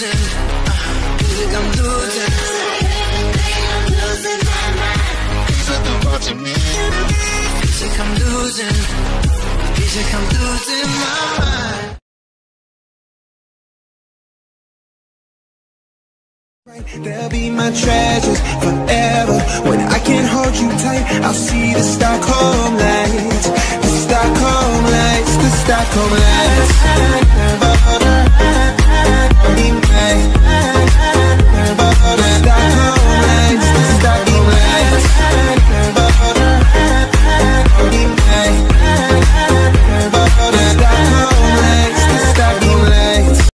losing. Uh, feel like I'm losing. I'm losing my mind. Things that I'm losing. Feels like I'm losing my mind. There'll be my treasures forever When I can't hold you tight I'll see the Stockholm lights The Stockholm lights The Stockholm lights